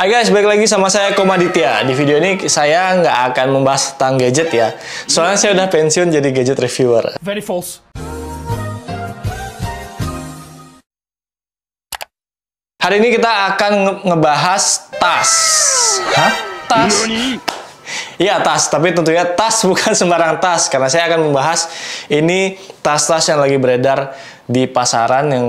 Hai guys, balik lagi sama saya Komaditya. Di video ini saya nggak akan membahas tentang gadget ya. Soalnya saya udah pensiun jadi gadget reviewer. Very false. Hari ini kita akan nge- ngebahas tas. Hah? Tas? Iya tas, tapi tentunya tas bukan sembarang tas karena saya akan membahas ini tas-tas yang lagi beredar di pasaran yang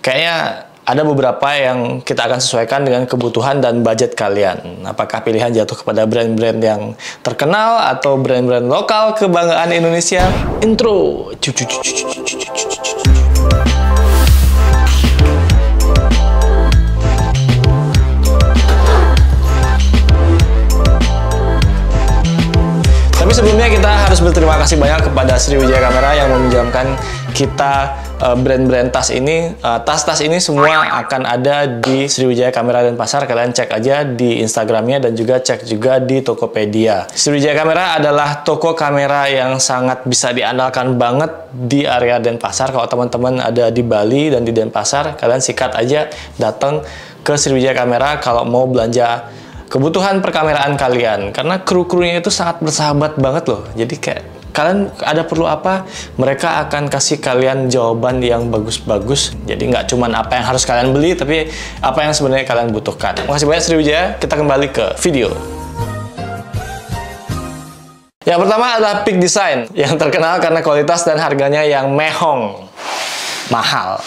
kayaknya ada beberapa yang kita akan sesuaikan dengan kebutuhan dan budget kalian. Apakah pilihan jatuh kepada brand-brand yang terkenal atau brand-brand lokal kebanggaan Indonesia? Intro. Tapi sebelumnya kita harus berterima kasih banyak kepada Sriwijaya Kamera yang meminjamkan kita eh, brand-brand tas ini. Eh, Tas-tas ini semua akan ada di Sriwijaya Kamera dan Pasar. Kalian cek aja di Instagramnya dan juga cek juga di Tokopedia. Sriwijaya Kamera adalah toko kamera yang sangat bisa diandalkan banget di area Denpasar. Kalau teman-teman ada di Bali dan di Denpasar, kalian sikat aja datang ke Sriwijaya Kamera kalau mau belanja kebutuhan perkameraan kalian karena kru-krunya itu sangat bersahabat banget loh jadi kayak kalian ada perlu apa? Mereka akan kasih kalian jawaban yang bagus-bagus. Jadi nggak cuman apa yang harus kalian beli tapi apa yang sebenarnya kalian butuhkan. Makasih banyak Sriwijaya. Kita kembali ke video. Yang pertama adalah Peak Design yang terkenal karena kualitas dan harganya yang mehong. Mahal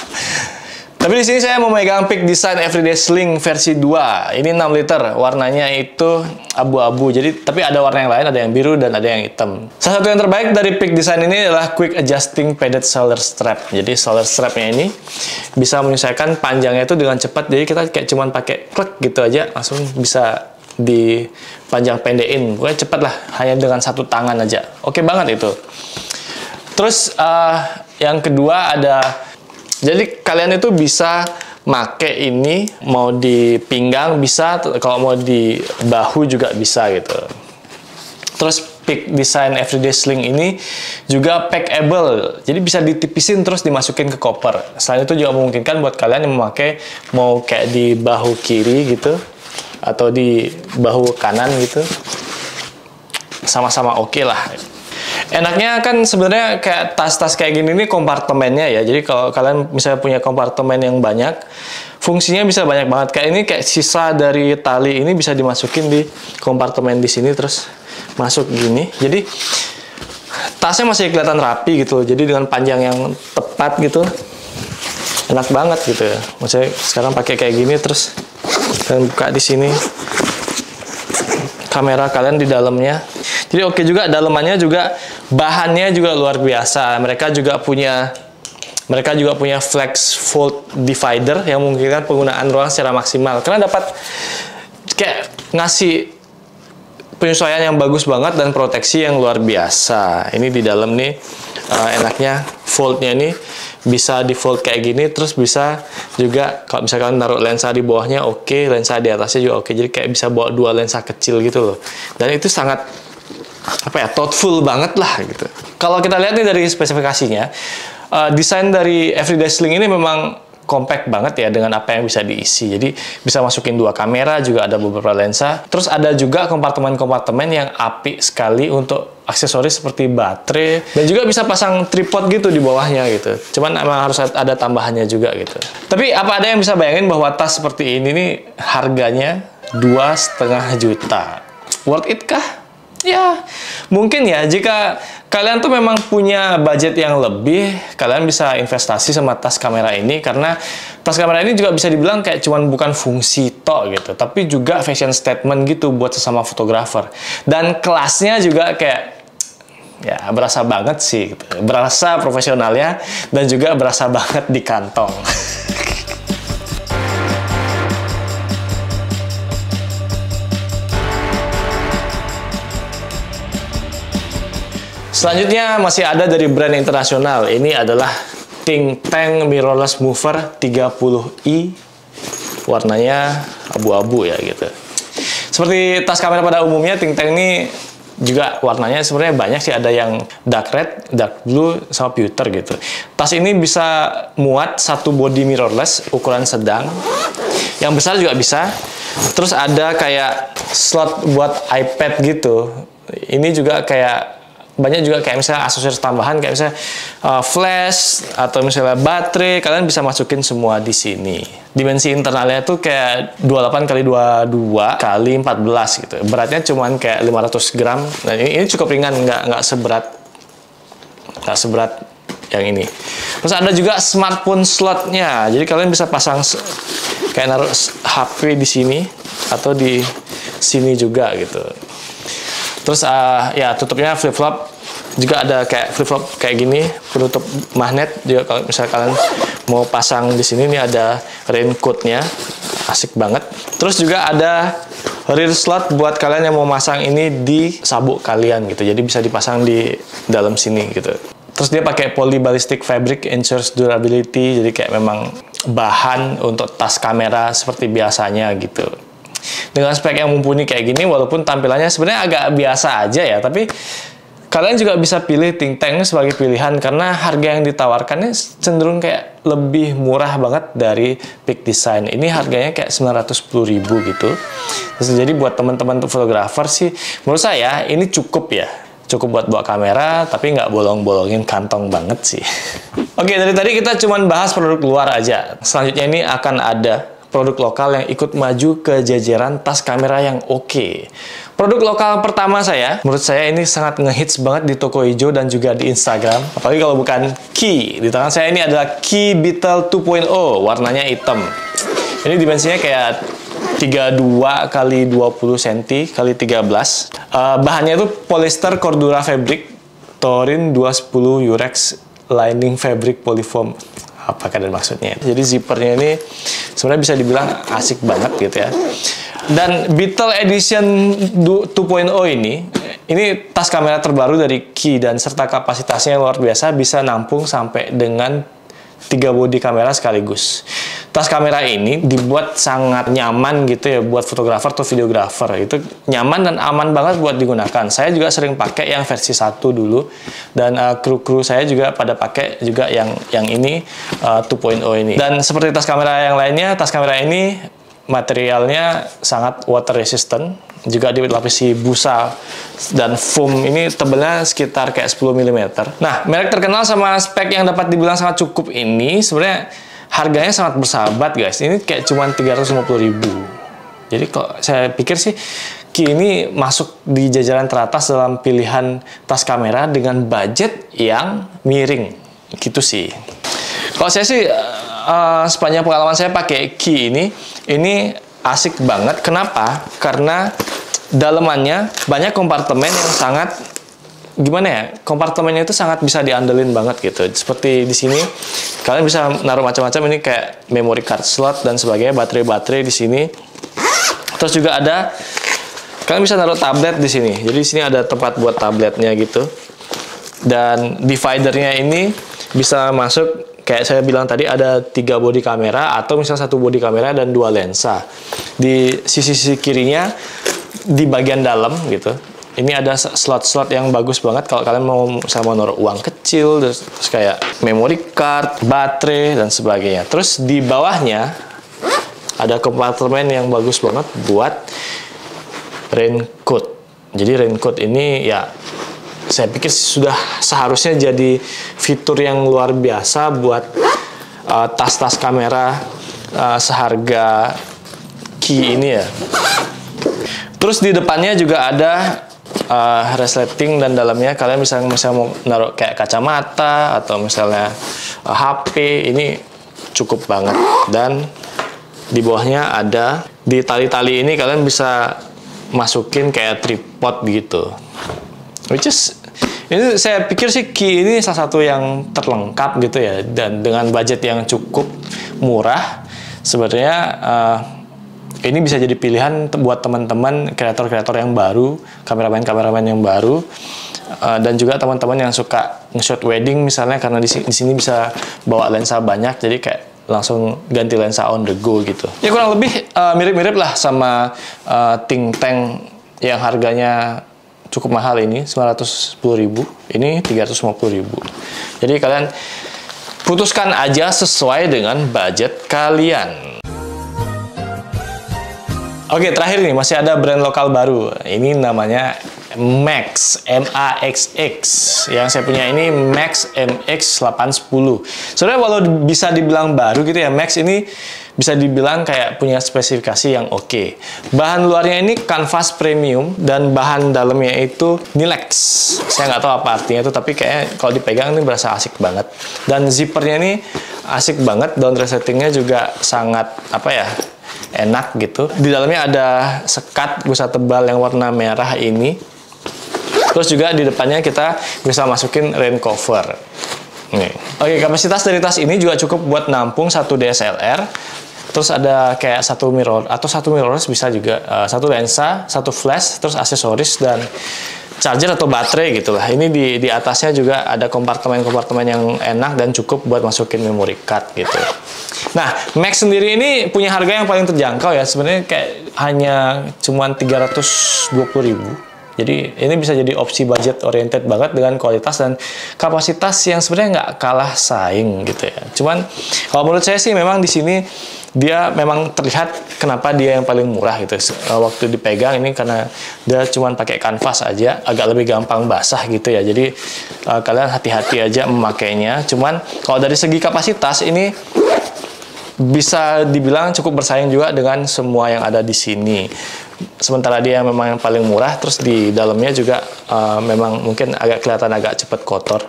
tapi di sini saya memegang Peak Design Everyday Sling versi 2. Ini 6 liter, warnanya itu abu-abu. Jadi tapi ada warna yang lain, ada yang biru dan ada yang hitam. Salah satu yang terbaik dari Peak Design ini adalah Quick Adjusting Padded Shoulder Strap. Jadi shoulder strapnya ini bisa menyesuaikan panjangnya itu dengan cepat. Jadi kita kayak cuman pakai klik gitu aja langsung bisa dipanjang pendekin. Pokoknya cepat lah, hanya dengan satu tangan aja. Oke banget itu. Terus eh, yang kedua ada jadi kalian itu bisa make ini mau di pinggang bisa, kalau mau di bahu juga bisa gitu. Terus Peak Design Everyday Sling ini juga packable, jadi bisa ditipisin terus dimasukin ke koper. Selain itu juga memungkinkan buat kalian yang memakai mau kayak di bahu kiri gitu atau di bahu kanan gitu, sama-sama oke lah. Enaknya kan sebenarnya kayak tas-tas kayak gini nih kompartemennya ya. Jadi kalau kalian misalnya punya kompartemen yang banyak, fungsinya bisa banyak banget. Kayak ini kayak sisa dari tali ini bisa dimasukin di kompartemen di sini terus masuk gini. Jadi tasnya masih kelihatan rapi gitu. Jadi dengan panjang yang tepat gitu. Enak banget gitu ya. Maksudnya sekarang pakai kayak gini terus dan buka di sini kamera kalian di dalamnya. Jadi oke juga dalamannya juga bahannya juga luar biasa. Mereka juga punya mereka juga punya flex fold divider yang memungkinkan penggunaan ruang secara maksimal. Karena dapat kayak ngasih penyesuaian yang bagus banget dan proteksi yang luar biasa. Ini di dalam nih uh, enaknya foldnya ini bisa di fold kayak gini terus bisa juga kalau misalkan naruh lensa di bawahnya oke lensa di atasnya juga oke jadi kayak bisa bawa dua lensa kecil gitu loh dan itu sangat apa ya thoughtful banget lah gitu kalau kita lihat nih dari spesifikasinya uh, desain dari Everyday Sling ini memang compact banget ya dengan apa yang bisa diisi. Jadi bisa masukin dua kamera, juga ada beberapa lensa. Terus ada juga kompartemen-kompartemen yang apik sekali untuk aksesoris seperti baterai dan juga bisa pasang tripod gitu di bawahnya gitu. Cuman emang harus ada tambahannya juga gitu. Tapi apa ada yang bisa bayangin bahwa tas seperti ini nih harganya dua setengah juta. Worth it kah? Ya, mungkin ya jika kalian tuh memang punya budget yang lebih, kalian bisa investasi sama tas kamera ini karena tas kamera ini juga bisa dibilang kayak cuman bukan fungsi tok gitu, tapi juga fashion statement gitu buat sesama fotografer. Dan kelasnya juga kayak ya berasa banget sih gitu. Berasa profesionalnya dan juga berasa banget di kantong. Selanjutnya masih ada dari brand internasional. Ini adalah Think Tank Mirrorless Mover 30i. Warnanya abu-abu ya gitu. Seperti tas kamera pada umumnya, Think Tank ini juga warnanya sebenarnya banyak sih ada yang dark red, dark blue, sama pewter gitu. Tas ini bisa muat satu body mirrorless ukuran sedang, yang besar juga bisa. Terus ada kayak slot buat iPad gitu. Ini juga kayak banyak juga kayak misalnya aksesoris tambahan kayak misalnya uh, flash atau misalnya baterai kalian bisa masukin semua di sini. Dimensi internalnya tuh kayak 28 kali 22 kali 14 gitu. Beratnya cuman kayak 500 gram. Dan ini, ini cukup ringan nggak nggak seberat nggak seberat yang ini. Terus ada juga smartphone slotnya. Jadi kalian bisa pasang kayak naruh HP di sini atau di sini juga gitu Terus uh, ya tutupnya flip flop juga ada kayak flip flop kayak gini penutup magnet juga kalau misalnya kalian mau pasang di sini ini ada raincoatnya asik banget. Terus juga ada rear slot buat kalian yang mau masang ini di sabuk kalian gitu. Jadi bisa dipasang di dalam sini gitu. Terus dia pakai polyballistic fabric ensures durability. Jadi kayak memang bahan untuk tas kamera seperti biasanya gitu dengan spek yang mumpuni kayak gini walaupun tampilannya sebenarnya agak biasa aja ya tapi kalian juga bisa pilih Think Tank sebagai pilihan karena harga yang ditawarkannya cenderung kayak lebih murah banget dari Peak Design. Ini harganya kayak 910 ribu gitu. Terus jadi buat teman-teman fotografer sih, menurut saya ini cukup ya. Cukup buat bawa kamera, tapi nggak bolong-bolongin kantong banget sih. Oke, dari tadi kita cuma bahas produk luar aja. Selanjutnya ini akan ada produk lokal yang ikut maju ke jajaran tas kamera yang oke. Okay. Produk lokal pertama saya, menurut saya ini sangat ngehits banget di toko hijau dan juga di Instagram. Apalagi kalau bukan Key. Di tangan saya ini adalah Key Beetle 2.0, warnanya hitam. Ini dimensinya kayak 32 kali 20 cm kali 13. Uh, bahannya itu polyester Cordura fabric, Torin 210 Urex lining fabric polyfoam apa kalian maksudnya. Jadi zippernya ini sebenarnya bisa dibilang asik banget gitu ya. Dan Beetle Edition 2.0 ini, ini tas kamera terbaru dari Key dan serta kapasitasnya yang luar biasa bisa nampung sampai dengan tiga body kamera sekaligus. Tas kamera ini dibuat sangat nyaman gitu ya buat fotografer atau videografer. Itu nyaman dan aman banget buat digunakan. Saya juga sering pakai yang versi satu dulu dan uh, kru-kru saya juga pada pakai juga yang yang ini uh, 2.0 ini. Dan seperti tas kamera yang lainnya, tas kamera ini materialnya sangat water resistant juga dilapisi busa dan foam ini tebalnya sekitar kayak 10 mm. Nah, merek terkenal sama spek yang dapat dibilang sangat cukup ini sebenarnya harganya sangat bersahabat guys. Ini kayak cuma 350 ribu. Jadi kok saya pikir sih Ki ini masuk di jajaran teratas dalam pilihan tas kamera dengan budget yang miring. Gitu sih. Kalau saya sih uh, sepanjang pengalaman saya pakai Ki ini, ini asik banget. Kenapa? Karena dalemannya banyak kompartemen yang sangat gimana ya kompartemennya itu sangat bisa diandelin banget gitu. Seperti di sini kalian bisa naruh macam-macam ini kayak memory card slot dan sebagainya baterai-baterai di sini. Terus juga ada kalian bisa naruh tablet di sini. Jadi di sini ada tempat buat tabletnya gitu. Dan dividernya ini bisa masuk kayak saya bilang tadi ada tiga body kamera atau misalnya satu body kamera dan dua lensa. Di sisi-sisi kirinya di bagian dalam gitu ini ada slot-slot yang bagus banget kalau kalian mau sama naruh uang kecil terus, terus kayak memory card, baterai dan sebagainya. Terus di bawahnya ada kompartemen yang bagus banget buat raincoat. Jadi raincoat ini ya saya pikir sudah seharusnya jadi fitur yang luar biasa buat uh, tas-tas uh, kamera uh, seharga key ini ya. Terus di depannya juga ada uh, resleting dan dalamnya kalian bisa misalnya mau naruh kayak kacamata atau misalnya uh, HP ini cukup banget. Dan di bawahnya ada di tali-tali ini kalian bisa masukin kayak tripod gitu. Which is ini saya pikir sih Ki ini salah satu yang terlengkap gitu ya. Dan dengan budget yang cukup murah sebenarnya uh, ini bisa jadi pilihan buat teman-teman kreator-kreator yang baru, kameramen-kameramen yang baru, uh, dan juga teman-teman yang suka nge-shot wedding misalnya karena di, di sini bisa bawa lensa banyak, jadi kayak langsung ganti lensa on the go gitu. Ya kurang lebih mirip mirip-mirip lah sama uh, Ting Tang yang harganya cukup mahal ini 910.000 ini 350.000 jadi kalian putuskan aja sesuai dengan budget kalian Oke, terakhir nih masih ada brand lokal baru. Ini namanya Max M-A-X-X. Yang saya punya ini Max MX 810. Sebenarnya walau bisa dibilang baru gitu ya, Max ini bisa dibilang kayak punya spesifikasi yang oke. Okay. Bahan luarnya ini kanvas premium dan bahan dalamnya itu Nilex. Saya nggak tahu apa artinya itu, tapi kayak kalau dipegang ini berasa asik banget. Dan zippernya ini asik banget, down resettingnya juga sangat apa ya enak gitu. Di dalamnya ada sekat busa tebal yang warna merah ini. Terus juga di depannya kita bisa masukin rain cover. Nih. Oke, kapasitas dari tas ini juga cukup buat nampung satu DSLR. Terus ada kayak satu mirror atau satu mirrorless bisa juga uh, satu lensa, satu flash, terus aksesoris dan charger atau baterai gitu lah. Ini di di atasnya juga ada kompartemen-kompartemen yang enak dan cukup buat masukin memory card gitu. Nah, Max sendiri ini punya harga yang paling terjangkau ya. Sebenarnya kayak hanya cuman 320.000 jadi ini bisa jadi opsi budget oriented banget dengan kualitas dan kapasitas yang sebenarnya nggak kalah saing gitu ya. Cuman kalau menurut saya sih memang di sini dia memang terlihat kenapa dia yang paling murah gitu. Eh, waktu dipegang ini karena dia cuma pakai kanvas aja, agak lebih gampang basah gitu ya. Jadi uh, kalian hati-hati aja memakainya. Cuman kalau dari segi kapasitas ini bisa dibilang cukup bersaing juga dengan semua yang ada di sini sementara dia memang yang paling murah terus di dalamnya juga uh, memang mungkin agak kelihatan agak cepat kotor.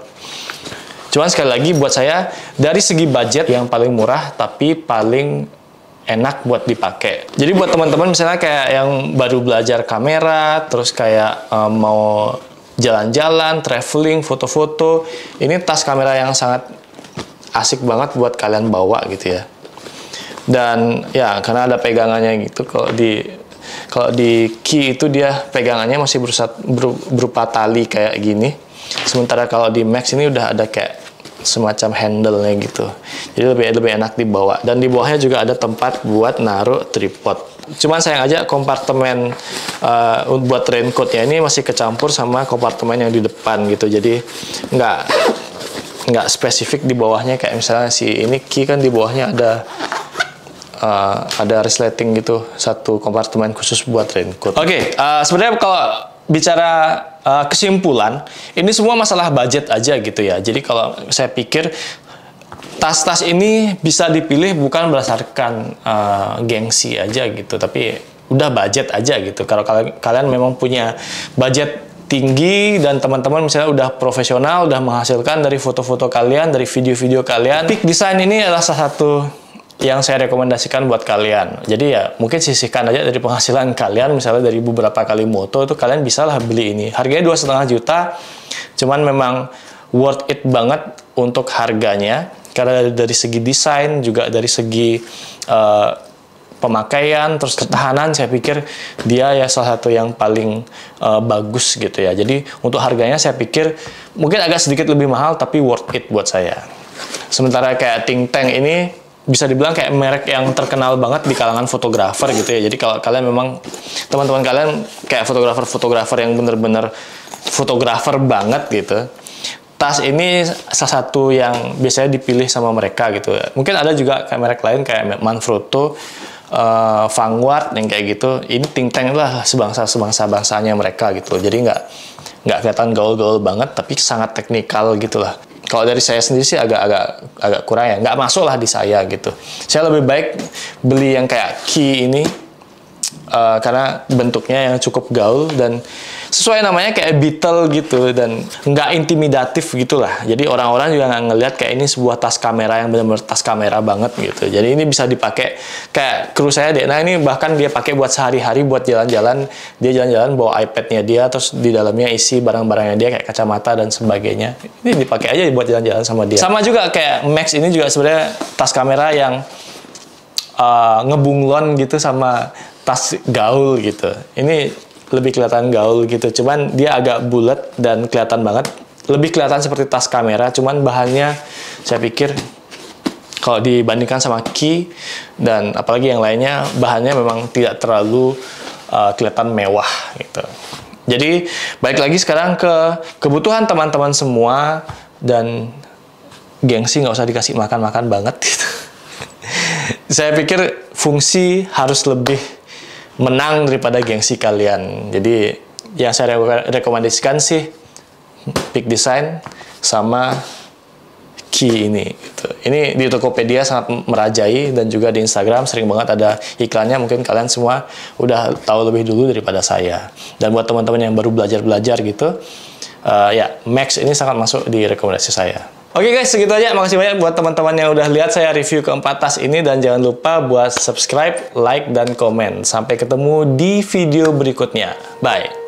Cuman sekali lagi buat saya dari segi budget yang paling murah tapi paling enak buat dipakai. Jadi buat teman-teman misalnya kayak yang baru belajar kamera terus kayak um, mau jalan-jalan traveling foto-foto ini tas kamera yang sangat asik banget buat kalian bawa gitu ya. Dan ya karena ada pegangannya gitu kalau di kalau di key itu dia pegangannya masih berusaha, berupa tali kayak gini. Sementara kalau di Max ini udah ada kayak semacam handle-nya gitu. Jadi lebih lebih enak dibawa. Dan di bawahnya juga ada tempat buat naruh tripod. Cuman sayang aja kompartemen uh, buat raincoat-nya ini masih kecampur sama kompartemen yang di depan gitu. Jadi nggak nggak spesifik di bawahnya kayak misalnya si ini key kan di bawahnya ada uh, ada resleting gitu satu kompartemen khusus buat raincoat. Oke, okay, uh, sebenarnya kalau bicara uh, kesimpulan, ini semua masalah budget aja gitu ya. Jadi kalau saya pikir tas-tas ini bisa dipilih bukan berdasarkan uh, gengsi aja gitu, tapi udah budget aja gitu. Kalau kalian, kalian memang punya budget tinggi dan teman-teman misalnya udah profesional, udah menghasilkan dari foto-foto kalian, dari video-video kalian. Peak Design ini adalah salah satu yang saya rekomendasikan buat kalian. Jadi ya mungkin sisihkan aja dari penghasilan kalian, misalnya dari beberapa kali moto itu kalian bisa lah beli ini. Harganya dua setengah juta, cuman memang worth it banget untuk harganya karena dari, segi desain juga dari segi uh, pemakaian terus ketahanan saya pikir dia ya salah satu yang paling uh, bagus gitu ya. Jadi untuk harganya saya pikir mungkin agak sedikit lebih mahal tapi worth it buat saya. Sementara kayak Ting Tang ini bisa dibilang kayak merek yang terkenal banget di kalangan fotografer gitu ya. Jadi kalau kalian memang teman-teman kalian kayak fotografer-fotografer yang bener-bener fotografer banget gitu. Tas ini salah satu yang biasanya dipilih sama mereka gitu. Mungkin ada juga kayak merek lain kayak Manfrotto, uh, Vanguard yang kayak gitu. Ini Ting Tang lah sebangsa sebangsa bangsanya mereka gitu. Jadi nggak nggak kelihatan gaul-gaul banget, tapi sangat teknikal gitulah kalau dari saya sendiri sih agak-agak agak kurang ya. Nggak masuk lah di saya gitu. Saya lebih baik beli yang kayak key ini uh, karena bentuknya yang cukup gaul dan sesuai namanya kayak Beetle gitu dan nggak intimidatif gitulah. Jadi orang-orang juga nggak ngelihat kayak ini sebuah tas kamera yang benar-benar tas kamera banget gitu. Jadi ini bisa dipakai kayak kru saya deh. Nah ini bahkan dia pakai buat sehari-hari buat jalan-jalan. Dia jalan-jalan bawa iPadnya dia terus di dalamnya isi barang-barangnya dia kayak kacamata dan sebagainya. Ini dipakai aja buat jalan-jalan sama dia. Sama juga kayak Max ini juga sebenarnya tas kamera yang uh, ngebunglon gitu sama tas gaul gitu. Ini lebih kelihatan gaul gitu. Cuman dia agak bulat dan kelihatan banget. Lebih kelihatan seperti tas kamera, cuman bahannya saya pikir kalau dibandingkan sama key dan apalagi yang lainnya bahannya memang tidak terlalu uh, kelihatan mewah gitu. Jadi baik lagi sekarang ke kebutuhan teman-teman semua dan gengsi nggak usah dikasih makan-makan banget gitu. Saya pikir fungsi harus lebih menang daripada gengsi kalian. Jadi yang saya rekomendasikan sih Big Design sama Key ini. Gitu. Ini di Tokopedia sangat merajai dan juga di Instagram sering banget ada iklannya. Mungkin kalian semua udah tahu lebih dulu daripada saya. Dan buat teman-teman yang baru belajar-belajar gitu, uh, ya Max ini sangat masuk di rekomendasi saya. Oke okay guys, segitu aja. Makasih banyak buat teman-teman yang udah lihat saya review keempat tas ini dan jangan lupa buat subscribe, like, dan komen. Sampai ketemu di video berikutnya. Bye.